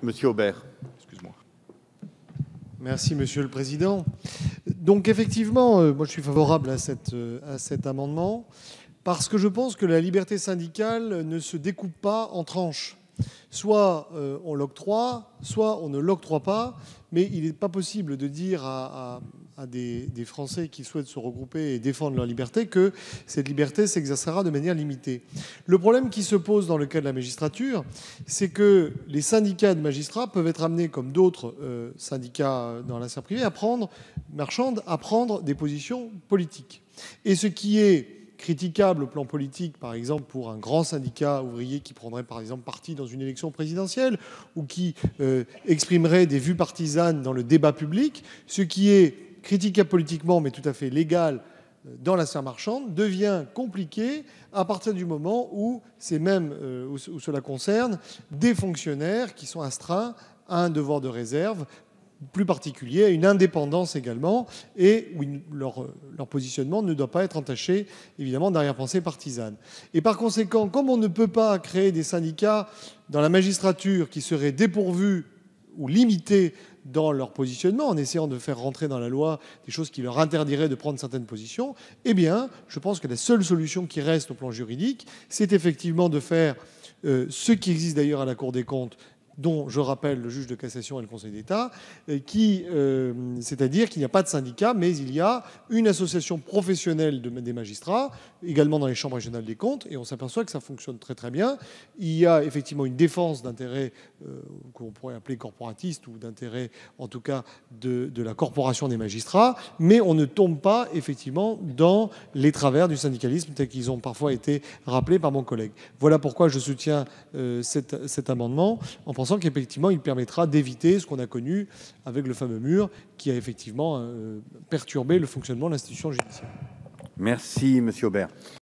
Monsieur Aubert, excuse-moi. Merci Monsieur le Président. Donc effectivement, moi je suis favorable à, cette, à cet amendement parce que je pense que la liberté syndicale ne se découpe pas en tranches. Soit on l'octroie, soit on ne l'octroie pas, mais il n'est pas possible de dire à, à des, Français qui souhaitent se regrouper et défendre leur liberté que cette liberté s'exercera de manière limitée. Le problème qui se pose dans le cas de la magistrature, c'est que les syndicats de magistrats peuvent être amenés, comme d'autres euh, syndicats dans la sphère privée, à prendre, marchande, à prendre des positions politiques. Et ce qui est critiquable au plan politique, par exemple pour un grand syndicat ouvrier qui prendrait par exemple parti dans une élection présidentielle ou qui euh, exprimerait des vues partisanes dans le débat public, ce qui est critiquable politiquement, mais tout à fait légal euh, dans la sphère marchande, devient compliqué à partir du moment où c'est même euh, où cela concerne des fonctionnaires qui sont astreints à un devoir de réserve plus particulier, à une indépendance également, et où leur, leur positionnement ne doit pas être entaché évidemment d'arrière-pensée partisane. Et par conséquent, comme on ne peut pas créer des syndicats dans la magistrature qui seraient dépourvus ou limités dans leur positionnement, en essayant de faire rentrer dans la loi des choses qui leur interdiraient de prendre certaines positions, eh bien, je pense que la seule solution qui reste au plan juridique, c'est effectivement de faire euh, ce qui existe d'ailleurs à la Cour des comptes dont je rappelle le juge de cassation et le Conseil d'État, euh, qui, euh, c'est-à-dire qu'il n'y a pas de syndicat, mais il y a une association professionnelle de, des magistrats, également dans les chambres régionales des comptes, et on s'aperçoit que ça fonctionne très très bien. Il y a effectivement une défense d'intérêts euh, qu'on pourrait appeler corporatiste ou d'intérêts en tout cas de, de, la corporation des magistrats, mais on ne tombe pas effectivement dans les travers du syndicalisme tels qu'ils ont parfois été rappelés par mon collègue. Voilà pourquoi je soutiens cet, cet amendement en pensant qu'effectivement il permettra d'éviter ce qu'on a connu avec le fameux mur qui a effectivement euh, perturbé le fonctionnement de l'institution judiciaire. Merci Monsieur Aubert.